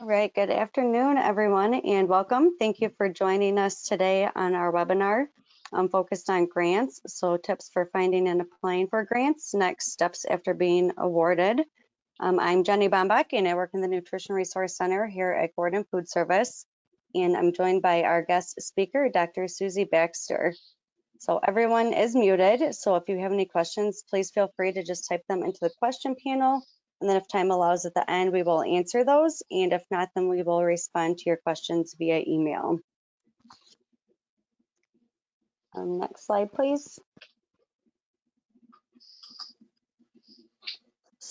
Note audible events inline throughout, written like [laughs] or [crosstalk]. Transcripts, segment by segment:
All right, good afternoon, everyone, and welcome. Thank you for joining us today on our webinar um, focused on grants. So tips for finding and applying for grants, next steps after being awarded. Um, I'm Jenny Bombach and I work in the Nutrition Resource Center here at Gordon Food Service. And I'm joined by our guest speaker, Dr. Susie Baxter. So everyone is muted. So if you have any questions, please feel free to just type them into the question panel. And then if time allows at the end, we will answer those. And if not, then we will respond to your questions via email. Um, next slide, please.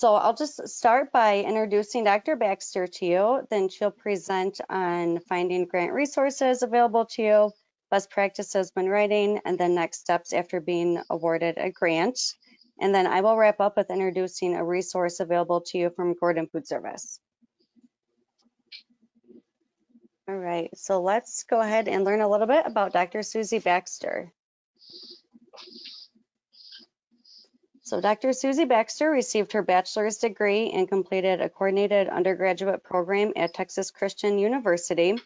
So I'll just start by introducing Dr. Baxter to you, then she'll present on finding grant resources available to you, best practices when writing, and then next steps after being awarded a grant. And then I will wrap up with introducing a resource available to you from Gordon Food Service. All right, so let's go ahead and learn a little bit about Dr. Susie Baxter. So Dr. Susie Baxter received her bachelor's degree and completed a coordinated undergraduate program at Texas Christian University.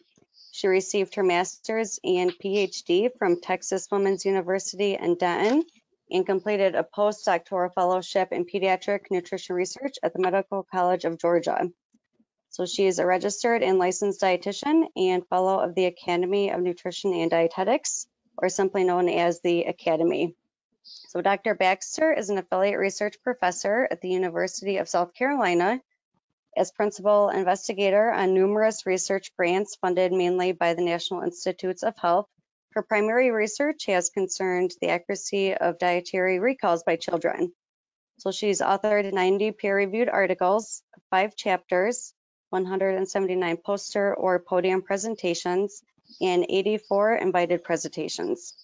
She received her master's and PhD from Texas Women's University in Denton and completed a postdoctoral fellowship in pediatric nutrition research at the Medical College of Georgia. So she is a registered and licensed dietitian and fellow of the Academy of Nutrition and Dietetics, or simply known as the Academy. So Dr. Baxter is an affiliate research professor at the University of South Carolina as principal investigator on numerous research grants funded mainly by the National Institutes of Health. Her primary research has concerned the accuracy of dietary recalls by children. So she's authored 90 peer-reviewed articles, five chapters, 179 poster or podium presentations, and 84 invited presentations.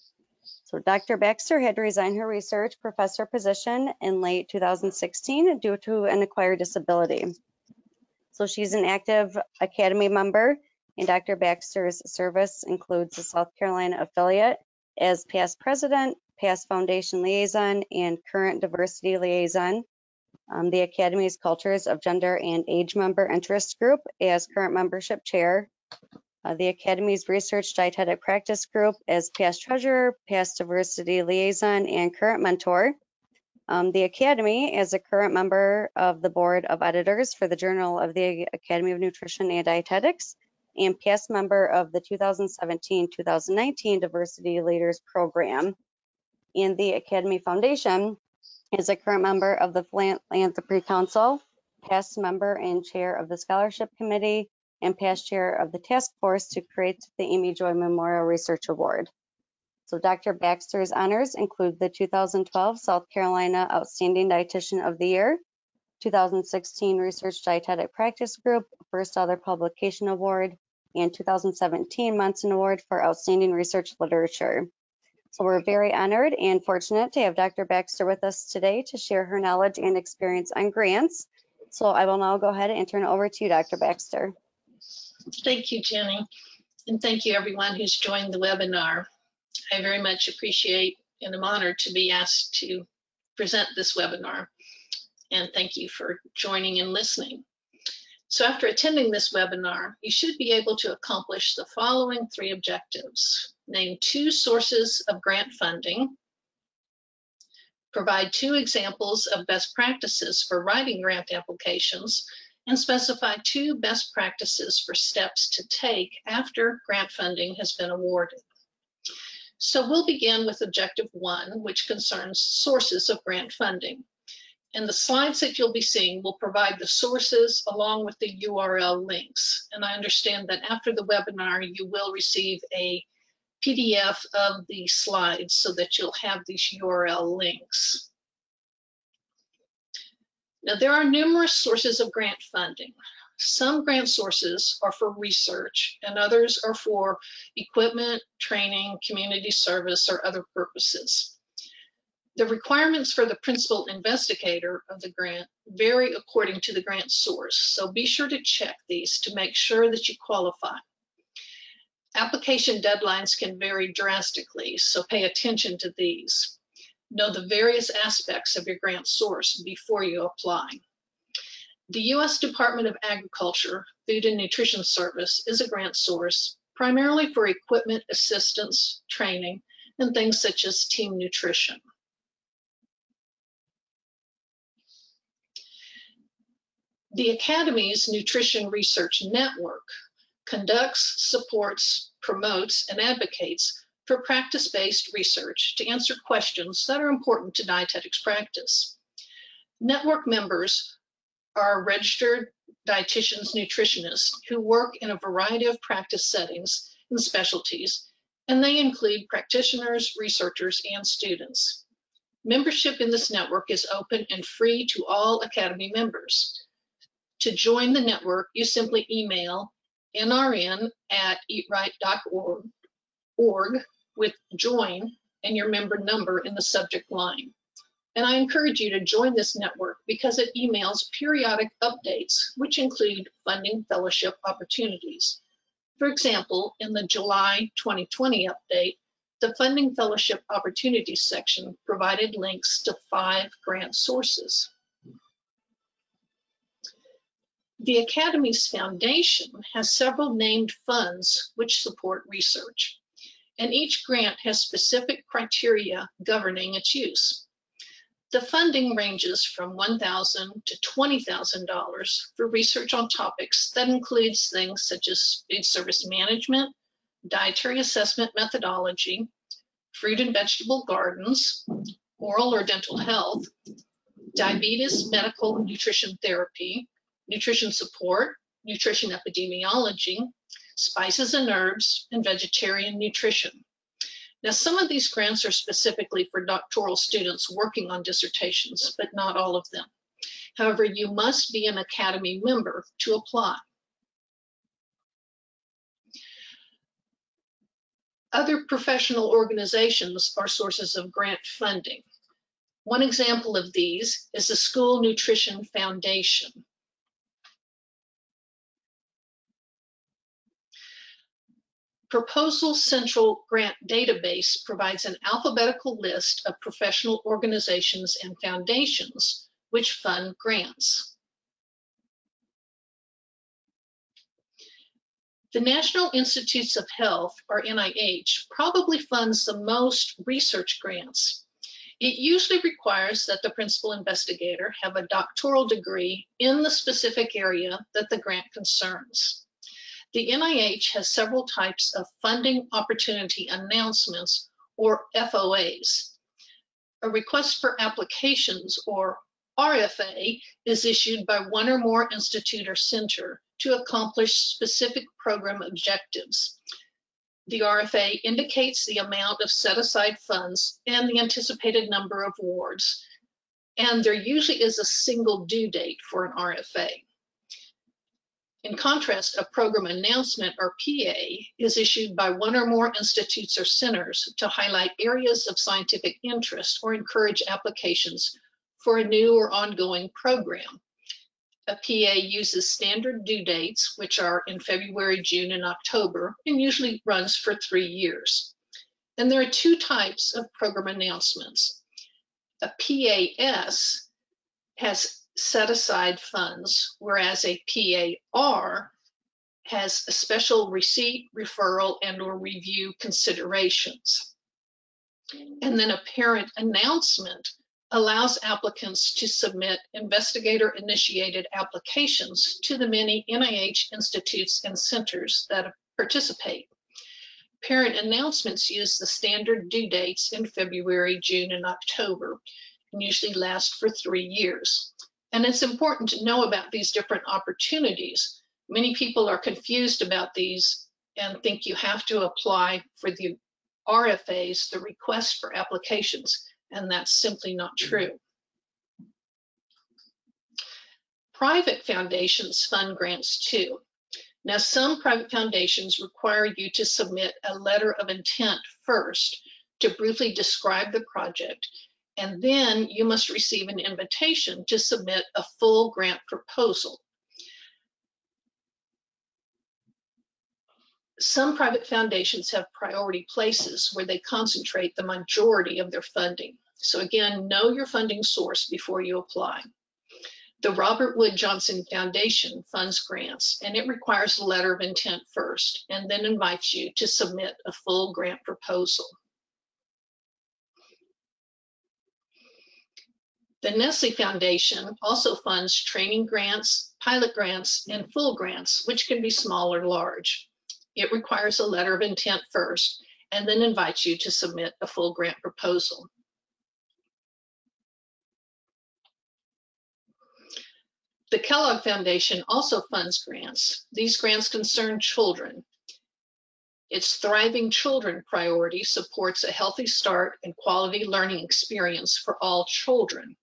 So Dr. Baxter had to resign her research professor position in late 2016 due to an acquired disability. So she's an active Academy member, and Dr. Baxter's service includes the South Carolina affiliate as past president, past foundation liaison, and current diversity liaison. Um, the Academy's Cultures of Gender and Age Member Interest Group as current membership chair, uh, the Academy's Research Dietetic Practice Group as past treasurer, past diversity liaison, and current mentor. Um, the Academy as a current member of the Board of Editors for the Journal of the Academy of Nutrition and Dietetics, and member of the 2017-2019 Diversity Leaders Program. And the Academy Foundation is a current member of the Philanthropy Council, past member and chair of the Scholarship Committee, and past chair of the task force to create the Amy Joy Memorial Research Award. So Dr. Baxter's honors include the 2012 South Carolina Outstanding Dietitian of the Year, 2016 Research Dietetic Practice Group First Author Publication Award, and 2017 Monsen Award for Outstanding Research Literature. So we're very honored and fortunate to have Dr. Baxter with us today to share her knowledge and experience on grants. So I will now go ahead and turn it over to you, Dr. Baxter. Thank you, Jenny. And thank you everyone who's joined the webinar. I very much appreciate and am honored to be asked to present this webinar. And thank you for joining and listening. So after attending this webinar, you should be able to accomplish the following three objectives. Name two sources of grant funding, provide two examples of best practices for writing grant applications, and specify two best practices for steps to take after grant funding has been awarded. So we'll begin with objective one, which concerns sources of grant funding. And the slides that you'll be seeing will provide the sources along with the URL links. And I understand that after the webinar, you will receive a PDF of the slides so that you'll have these URL links. Now, there are numerous sources of grant funding. Some grant sources are for research and others are for equipment, training, community service, or other purposes. The requirements for the principal investigator of the grant vary according to the grant source, so be sure to check these to make sure that you qualify. Application deadlines can vary drastically, so pay attention to these know the various aspects of your grant source before you apply. The U.S. Department of Agriculture Food and Nutrition Service is a grant source primarily for equipment assistance, training, and things such as team nutrition. The Academy's Nutrition Research Network conducts, supports, promotes, and advocates for practice-based research to answer questions that are important to dietetics practice. Network members are registered dietitians, nutritionists who work in a variety of practice settings and specialties, and they include practitioners, researchers, and students. Membership in this network is open and free to all Academy members. To join the network, you simply email nrn at eatright.org org with join and your member number in the subject line. And I encourage you to join this network because it emails periodic updates, which include funding fellowship opportunities. For example, in the July 2020 update, the funding fellowship opportunities section provided links to five grant sources. The Academy's foundation has several named funds which support research, and each grant has specific criteria governing its use. The funding ranges from $1,000 to $20,000 for research on topics that includes things such as food service management, dietary assessment methodology, fruit and vegetable gardens, oral or dental health, diabetes medical nutrition therapy, nutrition support, nutrition epidemiology, spices and herbs, and vegetarian nutrition. Now, some of these grants are specifically for doctoral students working on dissertations, but not all of them. However, you must be an Academy member to apply. Other professional organizations are sources of grant funding. One example of these is the School Nutrition Foundation. Proposal Central Grant Database provides an alphabetical list of professional organizations and foundations which fund grants. The National Institutes of Health, or NIH, probably funds the most research grants. It usually requires that the principal investigator have a doctoral degree in the specific area that the grant concerns. The NIH has several types of funding opportunity announcements or FOAs. A request for applications or RFA is issued by one or more institute or center to accomplish specific program objectives. The RFA indicates the amount of set aside funds and the anticipated number of awards, and there usually is a single due date for an RFA. In contrast, a program announcement or PA is issued by one or more institutes or centers to highlight areas of scientific interest or encourage applications for a new or ongoing program. A PA uses standard due dates, which are in February, June, and October, and usually runs for three years. And there are two types of program announcements. A PAS has set aside funds, whereas a PAR has a special receipt, referral, and or review considerations. And then a parent announcement allows applicants to submit investigator-initiated applications to the many NIH institutes and centers that participate. Parent announcements use the standard due dates in February, June, and October, and usually last for three years. And it's important to know about these different opportunities. Many people are confused about these and think you have to apply for the RFAs, the request for applications, and that's simply not mm-hmm. true. Private foundations fund grants too. Now, some private foundations require you to submit a letter of intent first to briefly describe the project and then you must receive an invitation to submit a full grant proposal. Some private foundations have priority places where they concentrate the majority of their funding. So again, know your funding source before you apply. The Robert Wood Johnson Foundation funds grants, and it requires a letter of intent first, and then invites you to submit a full grant proposal. The Nestle Foundation also funds training grants, pilot grants, and full grants, which can be small or large. It requires a letter of intent first and then invites you to submit a full grant proposal. The Kellogg Foundation also funds grants. These grants concern children. Its Thriving Children priority supports a healthy start and quality learning experience for all children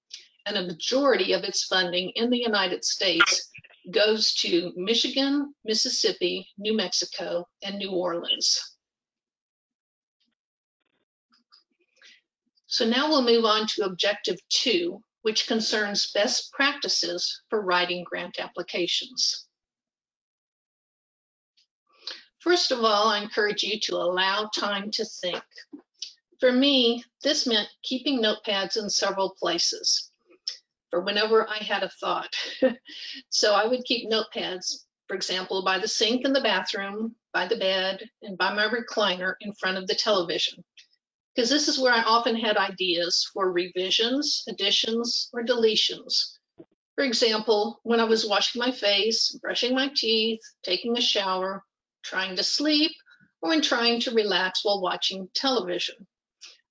and a majority of its funding in the United States goes to Michigan, Mississippi, New Mexico, and New Orleans. So now we'll move on to objective two, which concerns best practices for writing grant applications. First of all, I encourage you to allow time to think. For me, this meant keeping notepads in several places for whenever I had a thought. [laughs] so I would keep notepads, for example, by the sink in the bathroom, by the bed, and by my recliner in front of the television. Because this is where I often had ideas for revisions, additions, or deletions. For example, when I was washing my face, brushing my teeth, taking a shower, trying to sleep, or when trying to relax while watching television.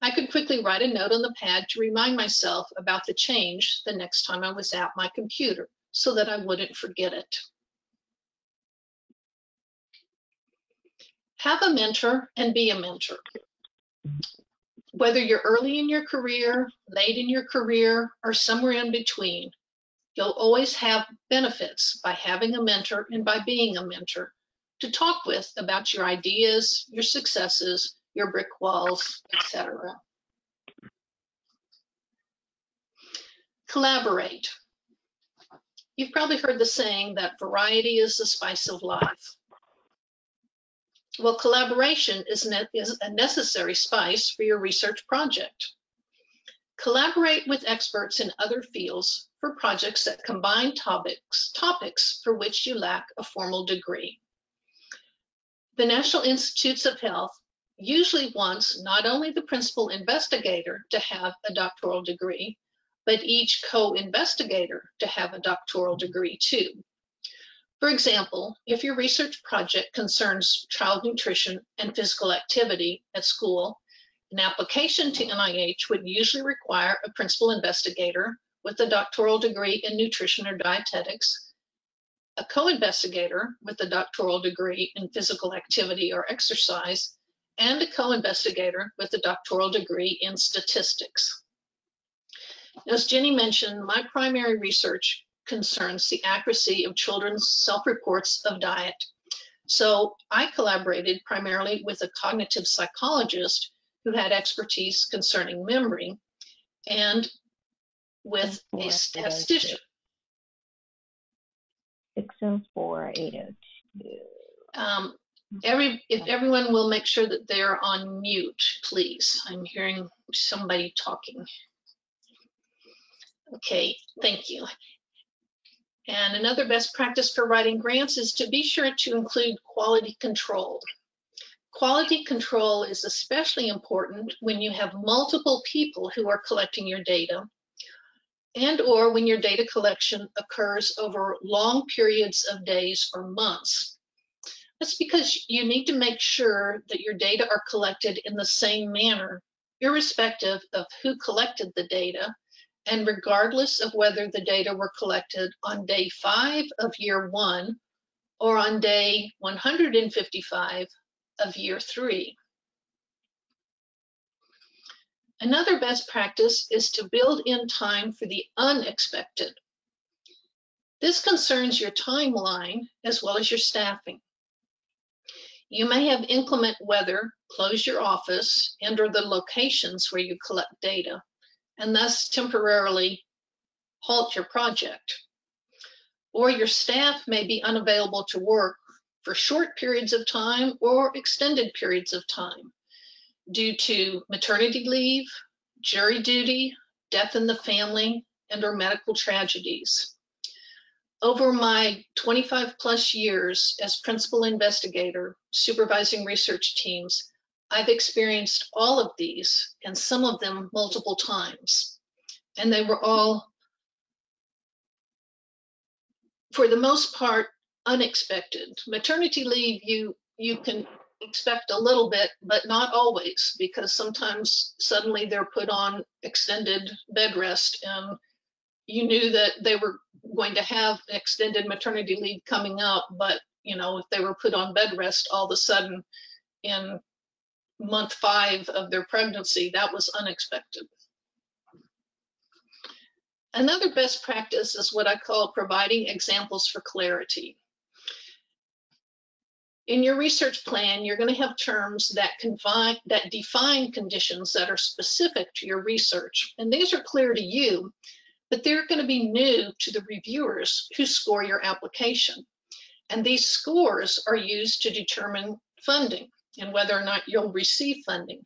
I could quickly write a note on the pad to remind myself about the change the next time I was at my computer so that I wouldn't forget it. Have a mentor and be a mentor. Whether you're early in your career, late in your career, or somewhere in between, you'll always have benefits by having a mentor and by being a mentor to talk with about your ideas, your successes, your brick walls, etc. Collaborate. You've probably heard the saying that variety is the spice of life. Well, collaboration is, is a necessary spice for your research project. Collaborate with experts in other fields for projects that combine topics, topics for which you lack a formal degree. The National Institutes of Health usually wants not only the principal investigator to have a doctoral degree, but each co-investigator to have a doctoral degree too. For example, if your research project concerns child nutrition and physical activity at school, an application to NIH would usually require a principal investigator with a doctoral degree in nutrition or dietetics, a co-investigator with a doctoral degree in physical activity or exercise, and a co-investigator with a doctoral degree in statistics. As Jenny mentioned, my primary research concerns the accuracy of children's self-reports of diet. So I collaborated primarily with a cognitive psychologist who had expertise concerning memory and with a statistician. 604 802. Um, Every, if everyone will make sure that they're on mute, please. I'm hearing somebody talking. Okay, thank you. And another best practice for writing grants is to be sure to include quality control. Quality control is especially important when you have multiple people who are collecting your data and or when your data collection occurs over long periods of days or months. That's because you need to make sure that your data are collected in the same manner, irrespective of who collected the data, and regardless of whether the data were collected on day five of year one or on day 155 of year three. Another best practice is to build in time for the unexpected. This concerns your timeline as well as your staffing. You may have inclement weather close your office enter the locations where you collect data, and thus temporarily halt your project. Or your staff may be unavailable to work for short periods of time or extended periods of time due to maternity leave, jury duty, death in the family, and or medical tragedies. Over my 25 plus years as principal investigator, supervising research teams, I've experienced all of these and some of them multiple times. And they were all, for the most part, unexpected. Maternity leave, you you can expect a little bit, but not always, because sometimes suddenly they're put on extended bed rest and you knew that they were going to have extended maternity leave coming up, but you know, if they were put on bed rest all of a sudden in month five of their pregnancy, that was unexpected. Another best practice is what I call providing examples for clarity. In your research plan, you're going to have terms that, confine, that define conditions that are specific to your research, and these are clear to you, but they're going to be new to the reviewers who score your application. And these scores are used to determine funding and whether or not you'll receive funding.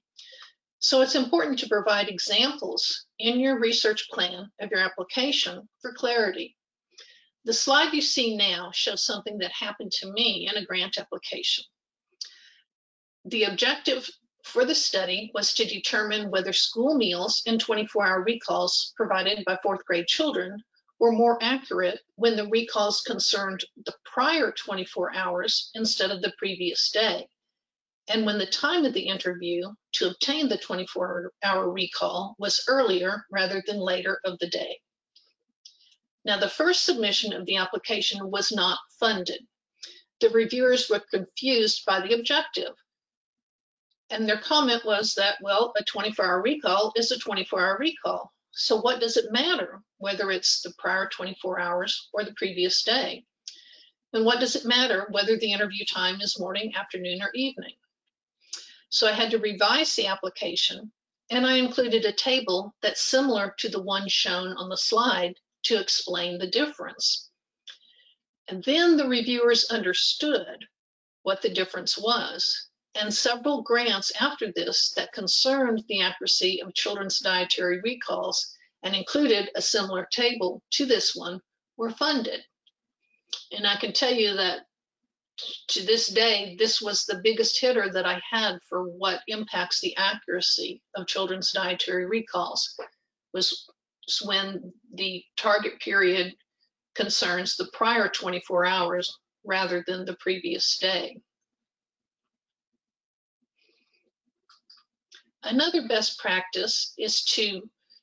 So it's important to provide examples in your research plan of your application for clarity. The slide you see now shows something that happened to me in a grant application. The objective for the study was to determine whether school meals and 24-hour recalls provided by fourth grade children were more accurate when the recalls concerned the prior 24 hours instead of the previous day and when the time of the interview to obtain the 24 hour recall was earlier rather than later of the day. Now, the first submission of the application was not funded. The reviewers were confused by the objective. And their comment was that, well, a 24 hour recall is a 24 hour recall. So, what does it matter whether it's the prior 24 hours or the previous day? And what does it matter whether the interview time is morning, afternoon, or evening? So I had to revise the application and I included a table that's similar to the one shown on the slide to explain the difference. And then the reviewers understood what the difference was. And several grants after this that concerned the accuracy of children's dietary recalls and included a similar table to this one were funded. And I can tell you that to this day, this was the biggest hitter that I had for what impacts the accuracy of children's dietary recalls was when the target period concerns the prior 24 hours rather than the previous day. Another best practice is to,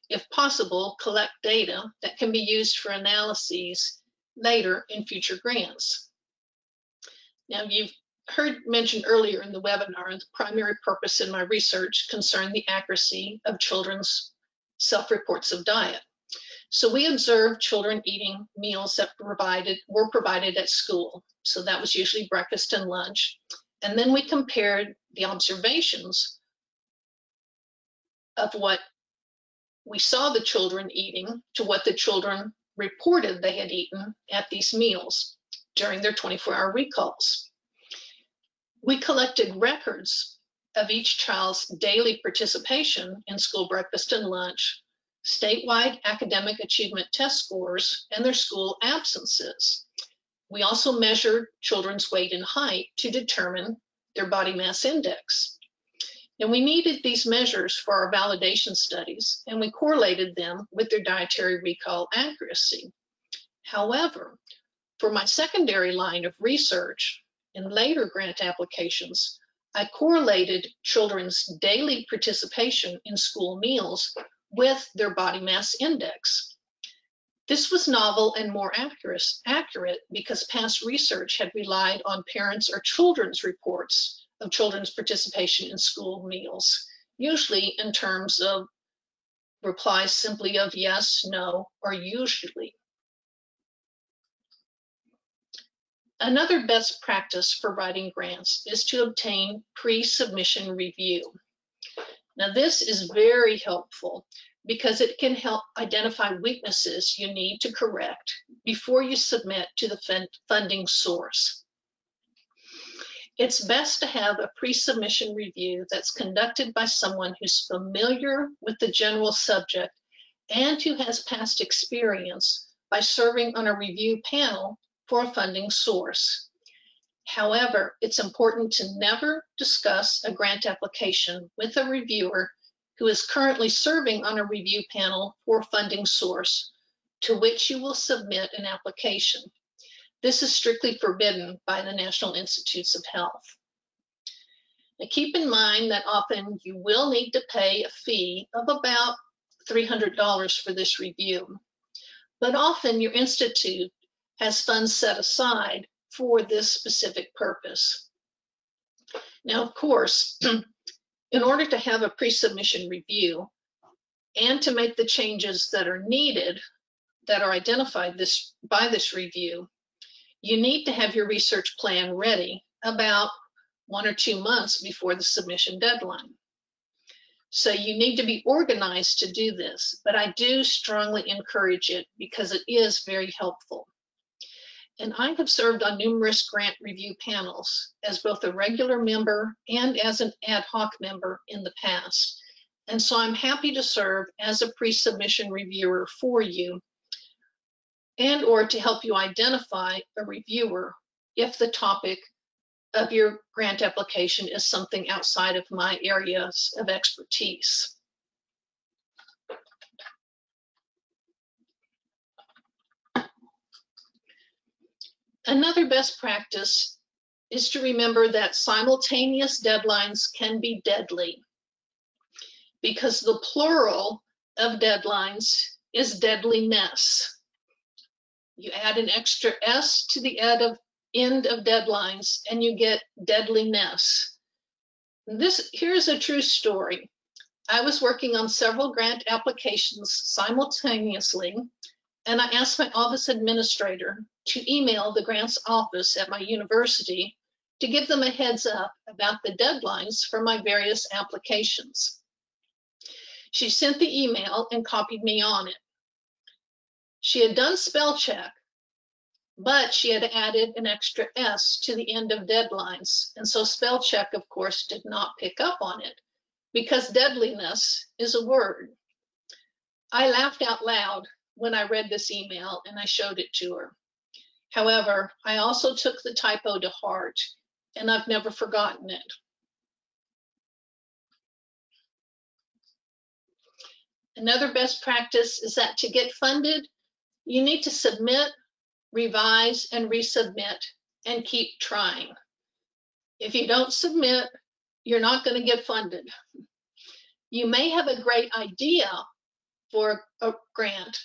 if possible, collect data that can be used for analyses later in future grants. Now, you've heard mentioned earlier in the webinar, the primary purpose in my research concerned the accuracy of children's self-reports of diet. So we observed children eating meals that provided were provided at school. So that was usually breakfast and lunch. And then we compared the observations of what we saw the children eating to what the children reported they had eaten at these meals during their 24-hour recalls. We collected records of each child's daily participation in school breakfast and lunch, statewide academic achievement test scores, and their school absences. We also measured children's weight and height to determine their body mass index. And we needed these measures for our validation studies, and we correlated them with their dietary recall accuracy. However, for my secondary line of research in later grant applications, I correlated children's daily participation in school meals with their body mass index. This was novel and more accurate, accurate because past research had relied on parents or children's reports of children's participation in school meals, usually in terms of replies simply of yes, no, or usually. Another best practice for writing grants is to obtain pre-submission review. Now this is very helpful because it can help identify weaknesses you need to correct before you submit to the funding source. It's best to have a pre-submission review that's conducted by someone who's familiar with the general subject and who has past experience by serving on a review panel for a funding source. However, it's important to never discuss a grant application with a reviewer who is currently serving on a review panel for a funding source to which you will submit an application. This is strictly forbidden by the National Institutes of Health. Now keep in mind that often you will need to pay a fee of about $300 for this review, but often your institute has funds set aside for this specific purpose. Now, of course, [clears throat] in order to have a pre-submission review and to make the changes that are needed that are identified this by this review, you need to have your research plan ready about one or two months before the submission deadline. So you need to be organized to do this, but I do strongly encourage it because it is very helpful. And I have served on numerous grant review panels as both a regular member and as an ad hoc member in the past. And so I'm happy to serve as a pre-submission reviewer for you and or to help you identify a reviewer if the topic of your grant application is something outside of my areas of expertise. Another best practice is to remember that simultaneous deadlines can be deadly because the plural of deadlines is deadliness. You add an extra S to the end of, end of deadlines and you get deadliness. This here's a true story. I was working on several grant applications simultaneously and I asked my office administrator to email the grants office at my university to give them a heads up about the deadlines for my various applications. She sent the email and copied me on it. She had done spell check, but she had added an extra S to the end of deadlines. And so spell check, of course, did not pick up on it because deadliness is a word. I laughed out loud when I read this email and I showed it to her. However, I also took the typo to heart and I've never forgotten it. Another best practice is that to get funded, you need to submit, revise, and resubmit and keep trying. If you don't submit, you're not going to get funded. You may have a great idea for a grant,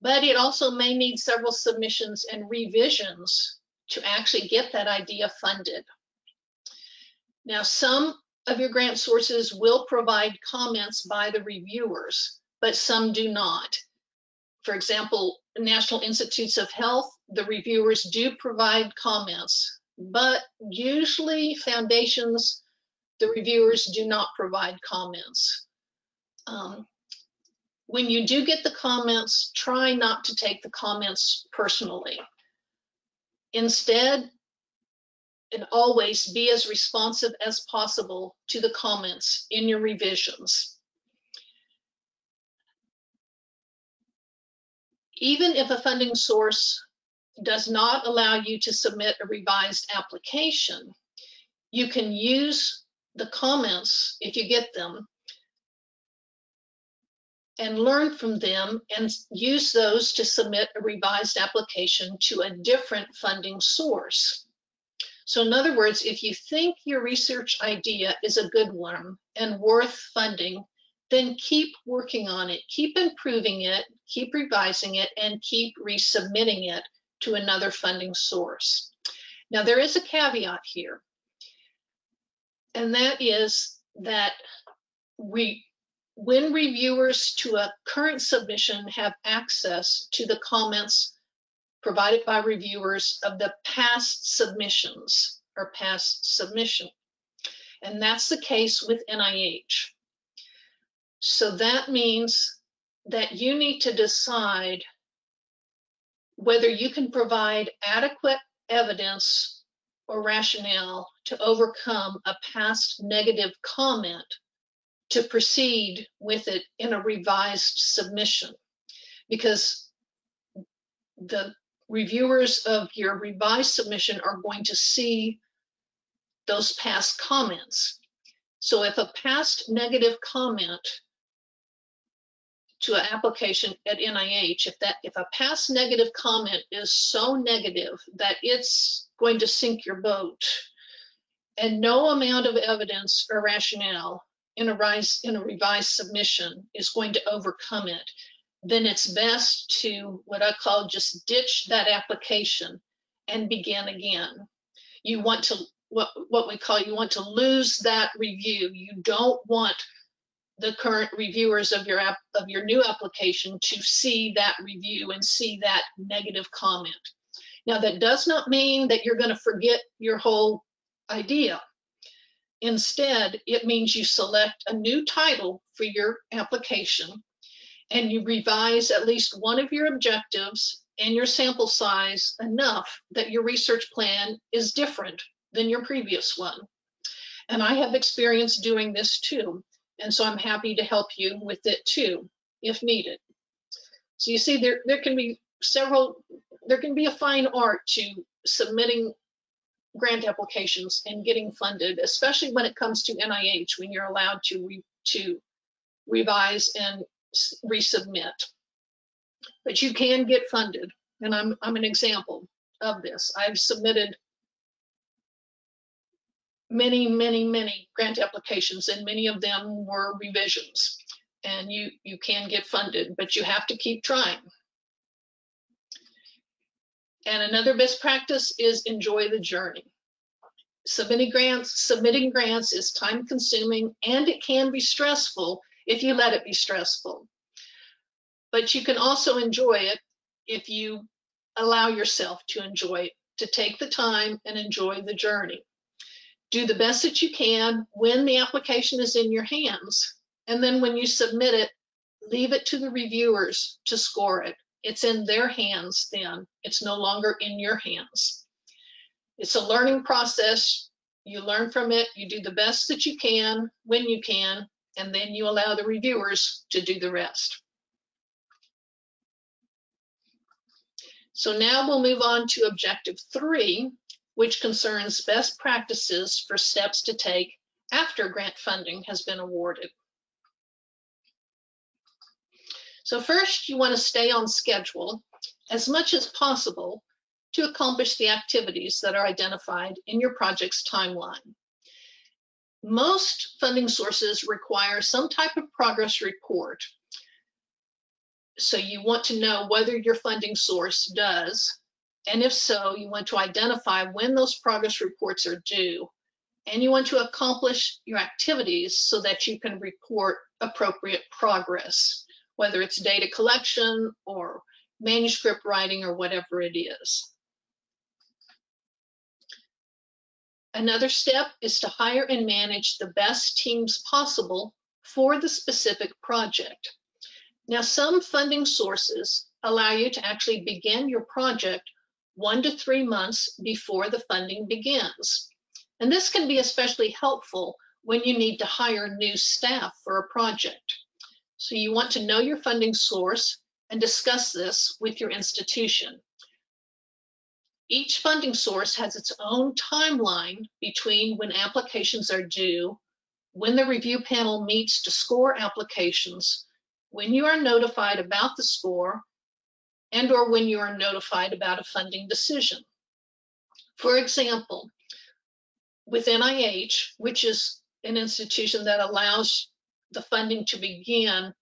but it also may need several submissions and revisions to actually get that idea funded. Now, some of your grant sources will provide comments by the reviewers, but some do not. For example, National Institutes of Health, the reviewers do provide comments, but usually foundations, the reviewers do not provide comments. Um, when you do get the comments, try not to take the comments personally. Instead, and always be as responsive as possible to the comments in your revisions. Even if a funding source does not allow you to submit a revised application, you can use the comments, if you get them, and learn from them and use those to submit a revised application to a different funding source. So in other words, if you think your research idea is a good one and worth funding, then keep working on it, keep improving it, keep revising it, and keep resubmitting it to another funding source. Now there is a caveat here, and that is that we when reviewers to a current submission have access to the comments provided by reviewers of the past submissions or past submission. And that's the case with NIH. So that means that you need to decide whether you can provide adequate evidence or rationale to overcome a past negative comment to proceed with it in a revised submission. Because the reviewers of your revised submission are going to see those past comments. So if a past negative comment to an application at NIH, if that if a past negative comment is so negative that it's going to sink your boat, and no amount of evidence or rationale in a, rise, in a revised submission is going to overcome it, then it's best to what I call just ditch that application and begin again. You want to what what we call you want to lose that review. You don't want the current reviewers of your app of your new application to see that review and see that negative comment. Now that does not mean that you're going to forget your whole idea. Instead, it means you select a new title for your application and you revise at least one of your objectives and your sample size enough that your research plan is different than your previous one. And I have experience doing this too. And so I'm happy to help you with it too, if needed. So you see, there, there can be several, there can be a fine art to submitting grant applications and getting funded, especially when it comes to NIH, when you're allowed to, re, to revise and resubmit. But you can get funded, and I'm, I'm an example of this. I've submitted many, many, many grant applications, and many of them were revisions. And you, you can get funded, but you have to keep trying. And another best practice is enjoy the journey. Submitting grants, submitting grants is time consuming and it can be stressful if you let it be stressful. But you can also enjoy it if you allow yourself to enjoy it, to take the time and enjoy the journey. Do the best that you can when the application is in your hands. And then when you submit it, leave it to the reviewers to score it. It's in their hands then. It's no longer in your hands. It's a learning process. You learn from it. You do the best that you can when you can, and then you allow the reviewers to do the rest. So now we'll move on to objective three, which concerns best practices for steps to take after grant funding has been awarded. So first, you want to stay on schedule as much as possible to accomplish the activities that are identified in your project's timeline. Most funding sources require some type of progress report. So you want to know whether your funding source does, and if so, you want to identify when those progress reports are due, and you want to accomplish your activities so that you can report appropriate progress whether it's data collection or manuscript writing or whatever it is. Another step is to hire and manage the best teams possible for the specific project. Now, some funding sources allow you to actually begin your project one to three months before the funding begins. And this can be especially helpful when you need to hire new staff for a project. So you want to know your funding source and discuss this with your institution. Each funding source has its own timeline between when applications are due, when the review panel meets to score applications, when you are notified about the score, and or when you are notified about a funding decision. For example, with NIH, which is an institution that allows the funding to begin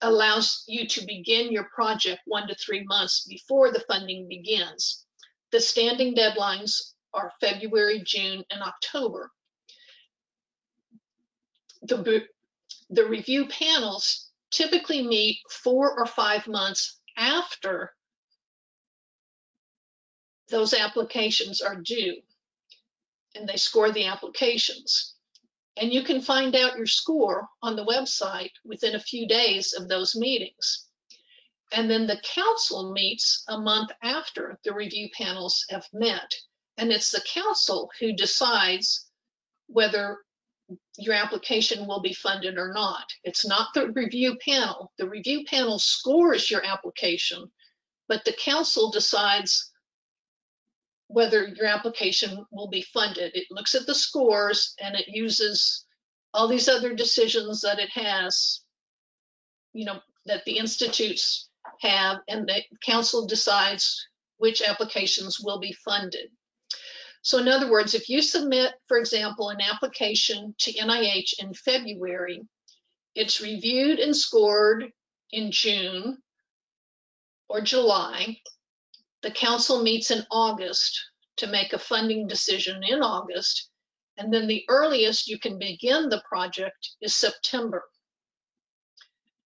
allows you to begin your project one to three months before the funding begins. The standing deadlines are February, June, and October. The, the review panels typically meet four or five months after those applications are due and they score the applications. And you can find out your score on the website within a few days of those meetings. And then the council meets a month after the review panels have met. And it's the council who decides whether your application will be funded or not. It's not the review panel. The review panel scores your application but the council decides whether your application will be funded. It looks at the scores and it uses all these other decisions that it has, you know, that the institutes have, and the council decides which applications will be funded. So in other words, if you submit, for example, an application to NIH in February, it's reviewed and scored in June or July. The council meets in August to make a funding decision in August. And then the earliest you can begin the project is September.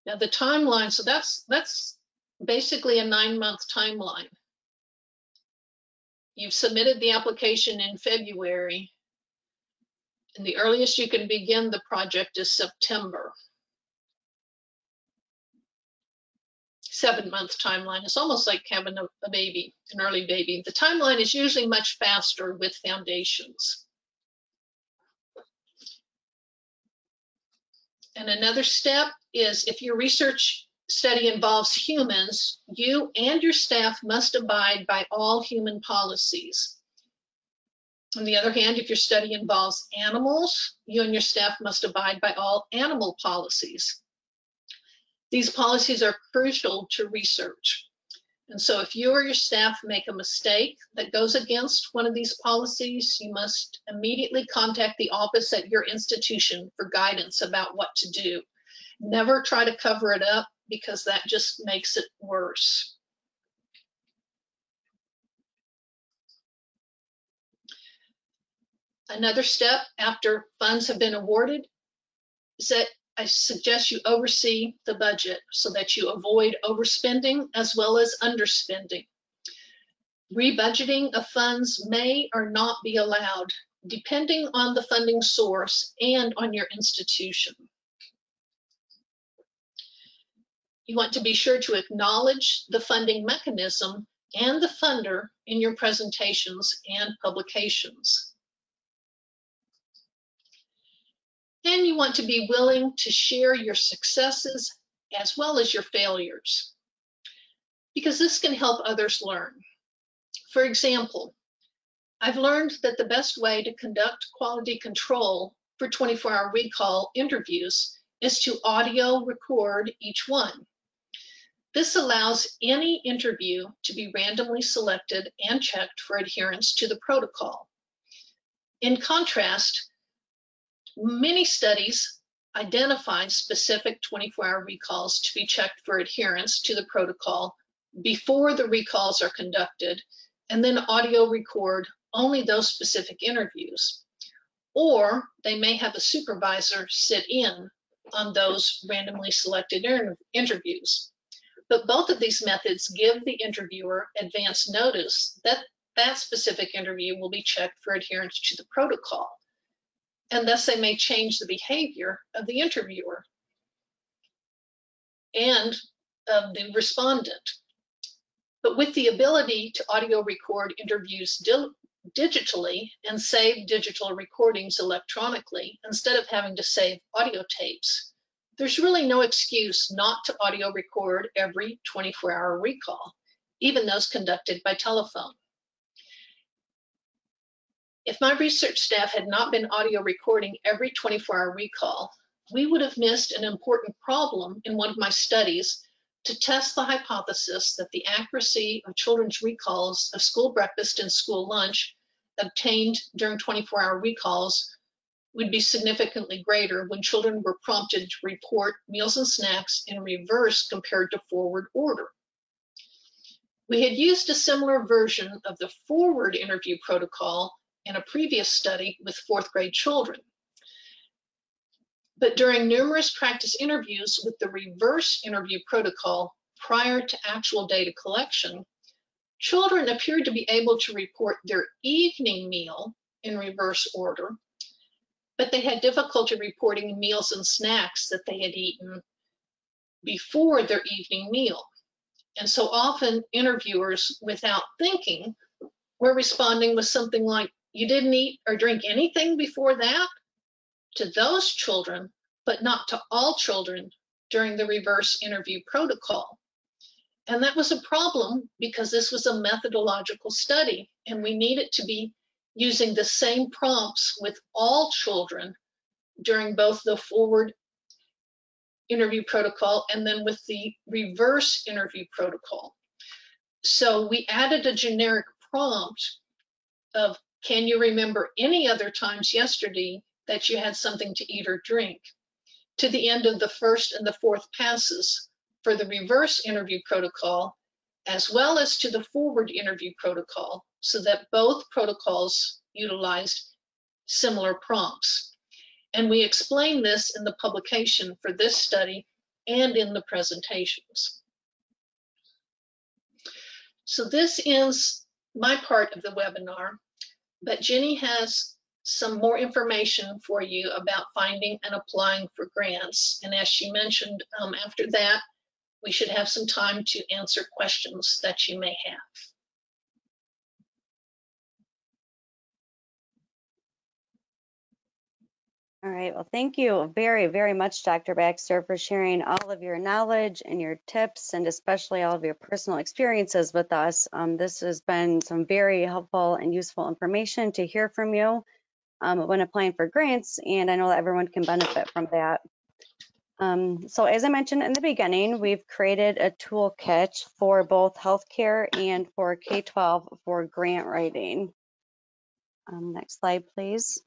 Now the timeline, so that's that's basically a nine month timeline. You've submitted the application in February, and the earliest you can begin the project is September. Seven month timeline. It's almost like having a, a baby, an early baby. The timeline is usually much faster with foundations. And another step is if your research study involves humans, you and your staff must abide by all human policies. On the other hand, if your study involves animals, you and your staff must abide by all animal policies. These policies are crucial to research. And so if you or your staff make a mistake that goes against one of these policies, you must immediately contact the office at your institution for guidance about what to do. Never try to cover it up because that just makes it worse. Another step after funds have been awarded is that I suggest you oversee the budget so that you avoid overspending as well as underspending. Rebudgeting of funds may or not be allowed depending on the funding source and on your institution. You want to be sure to acknowledge the funding mechanism and the funder in your presentations and publications. And you want to be willing to share your successes as well as your failures, because this can help others learn. For example, I've learned that the best way to conduct quality control for 24-hour recall interviews is to audio record each one. This allows any interview to be randomly selected and checked for adherence to the protocol. In contrast, many studies identified specific 24-hour recalls to be checked for adherence to the protocol before the recalls are conducted, and then audio record only those specific interviews. Or they may have a supervisor sit in on those randomly selected interviews. But both of these methods give the interviewer advance notice that that specific interview will be checked for adherence to the protocol. And thus they may change the behavior of the interviewer and of the respondent. But with the ability to audio record interviews digitally and save digital recordings electronically instead of having to save audio tapes, there's really no excuse not to audio record every 24 hour recall, even those conducted by telephone. If my research staff had not been audio recording every 24 hour recall, we would have missed an important problem in one of my studies to test the hypothesis that the accuracy of children's recalls of school breakfast and school lunch obtained during 24 hour recalls would be significantly greater when children were prompted to report meals and snacks in reverse compared to forward order. We had used a similar version of the forward interview protocol in a previous study with fourth grade children. But during numerous practice interviews with the reverse interview protocol prior to actual data collection, children appeared to be able to report their evening meal in reverse order but they had difficulty reporting meals and snacks that they had eaten before their evening meal. And so often interviewers, without thinking, were responding with something like, You didn't eat or drink anything before that? to those children, but not to all children during the reverse interview protocol. And that was a problem because this was a methodological study and we needed to be using the same prompts with all children during both the forward interview protocol and then with the reverse interview protocol. So we added a generic prompt of, can you remember any other times yesterday that you had something to eat or drink? To the end of the first and the fourth passes for the reverse interview protocol, as well as to the forward interview protocol, so that both protocols utilized similar prompts. And we explain this in the publication for this study and in the presentations. So this ends my part of the webinar, but Jenny has some more information for you about finding and applying for grants. And as she mentioned, um, after that, we should have some time to answer questions that you may have. All right, well, thank you very, very much, Dr. Baxter, for sharing all of your knowledge and your tips and especially all of your personal experiences with us. Um, this has been some very helpful and useful information to hear from you um, when applying for grants, and I know that everyone can benefit from that. Um, so as I mentioned in the beginning, we've created a toolkit for both healthcare and for K-12 for grant writing. Um, next slide, please.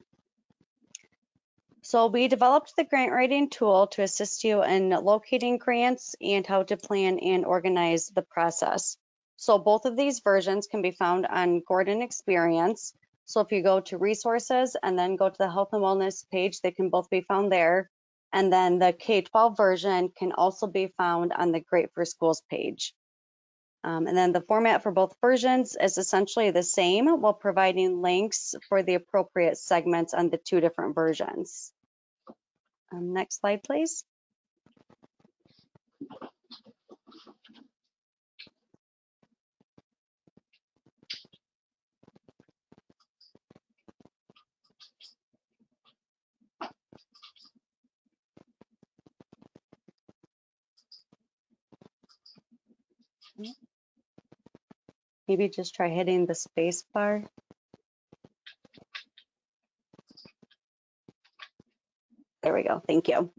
So we developed the grant writing tool to assist you in locating grants and how to plan and organize the process. So both of these versions can be found on Gordon Experience. So if you go to resources and then go to the health and wellness page, they can both be found there. And then the K-12 version can also be found on the Great for Schools page. Um, and then the format for both versions is essentially the same while providing links for the appropriate segments on the two different versions. Um, next slide, please. Maybe just try hitting the space bar. There we go. Thank you.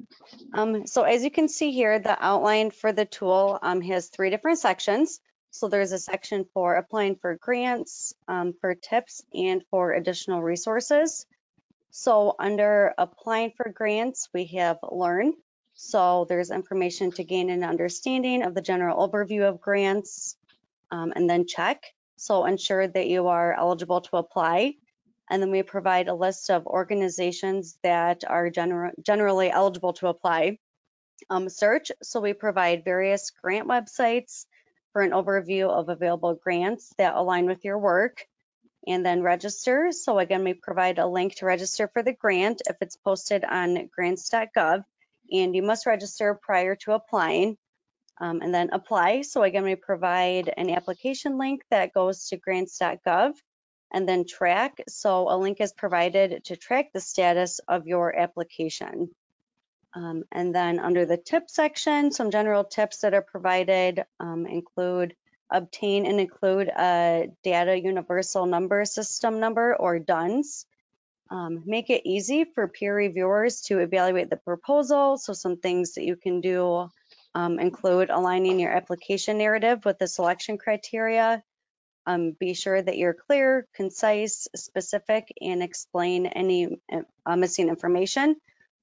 Um, so as you can see here, the outline for the tool um, has three different sections. So there's a section for applying for grants, um, for tips, and for additional resources. So under applying for grants, we have learn. So there's information to gain an understanding of the general overview of grants, um, and then check. So ensure that you are eligible to apply. And then we provide a list of organizations that are gener generally eligible to apply. Um, search, so we provide various grant websites for an overview of available grants that align with your work. And then register, so again, we provide a link to register for the grant if it's posted on grants.gov. And you must register prior to applying. Um, and then apply. So again, we provide an application link that goes to grants.gov and then track. So a link is provided to track the status of your application. Um, and then under the tip section, some general tips that are provided um, include obtain and include a data universal number system number or DUNS. Um, make it easy for peer reviewers to evaluate the proposal. So some things that you can do um, include aligning your application narrative with the selection criteria um, be sure that you're clear, concise, specific, and explain any uh, missing information.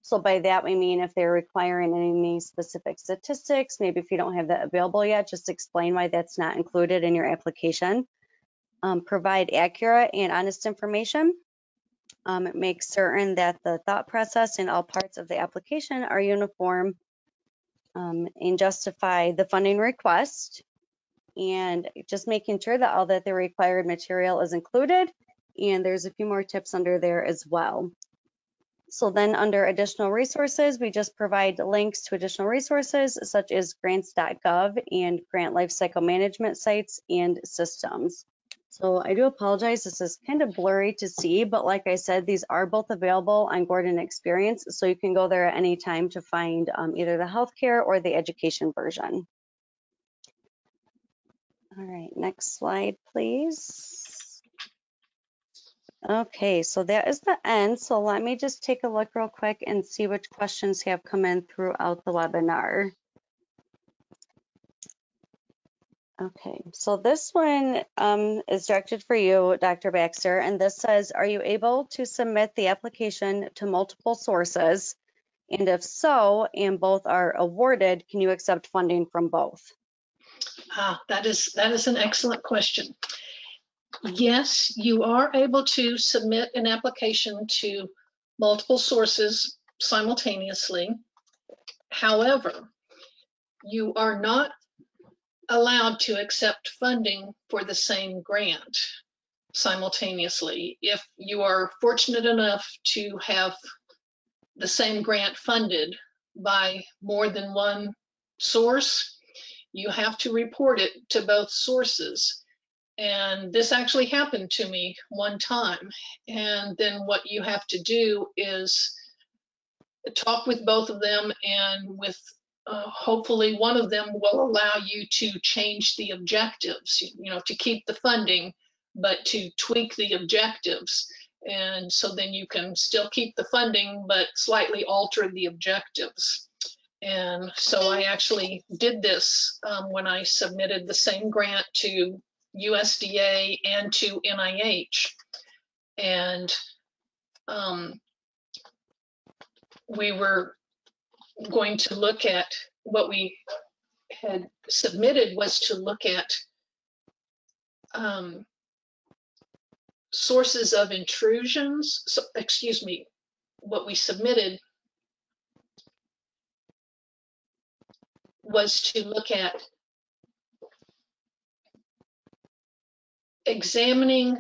So by that, we mean if they're requiring any specific statistics, maybe if you don't have that available yet, just explain why that's not included in your application. Um, provide accurate and honest information. Um, make certain that the thought process in all parts of the application are uniform um, and justify the funding request and just making sure that all that the required material is included. And there's a few more tips under there as well. So then under additional resources, we just provide links to additional resources such as grants.gov and grant lifecycle management sites and systems. So I do apologize, this is kind of blurry to see, but like I said, these are both available on Gordon Experience, so you can go there at any time to find um, either the healthcare or the education version. All right, next slide, please. Okay, so that is the end. So let me just take a look real quick and see which questions have come in throughout the webinar. Okay, so this one um, is directed for you, Dr. Baxter, and this says, are you able to submit the application to multiple sources? And if so, and both are awarded, can you accept funding from both? Ah, that is that is an excellent question. Yes, you are able to submit an application to multiple sources simultaneously. However, you are not allowed to accept funding for the same grant simultaneously. If you are fortunate enough to have the same grant funded by more than one source, you have to report it to both sources. And this actually happened to me one time. And then what you have to do is talk with both of them and with uh, hopefully one of them will allow you to change the objectives, you know, to keep the funding, but to tweak the objectives. And so then you can still keep the funding, but slightly alter the objectives. And so I actually did this um, when I submitted the same grant to USDA and to NIH. And um, we were going to look at what we had submitted was to look at um, sources of intrusions. So, excuse me, what we submitted was to look at examining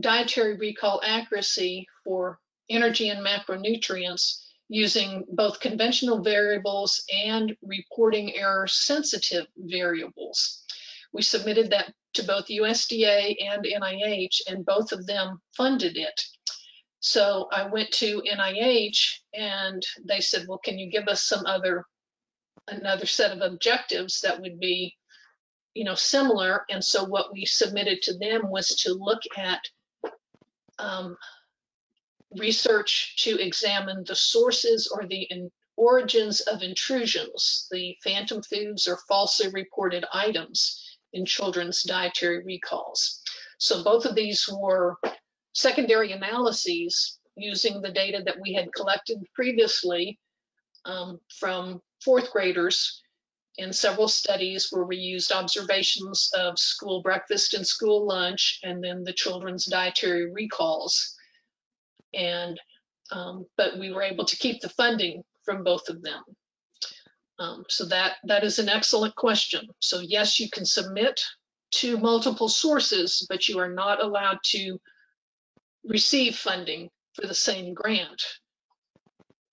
dietary recall accuracy for energy and macronutrients using both conventional variables and reporting error sensitive variables. We submitted that to both USDA and NIH, and both of them funded it. So I went to NIH and they said, well, can you give us some other, another set of objectives that would be, you know, similar? And so what we submitted to them was to look at um, research to examine the sources or the in, origins of intrusions, the phantom foods or falsely reported items in children's dietary recalls. So both of these were secondary analyses using the data that we had collected previously um, from fourth graders in several studies where we used observations of school breakfast and school lunch and then the children's dietary recalls and um, but we were able to keep the funding from both of them. Um, so that that is an excellent question. So yes, you can submit to multiple sources, but you are not allowed to receive funding for the same grant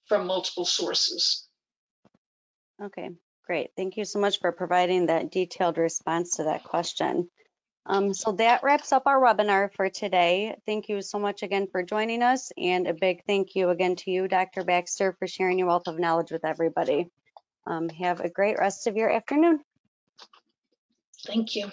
from multiple sources. Okay, great. Thank you so much for providing that detailed response to that question. Um, so that wraps up our webinar for today. Thank you so much again for joining us and a big thank you again to you, Dr. Baxter, for sharing your wealth of knowledge with everybody. Um, have a great rest of your afternoon. Thank you.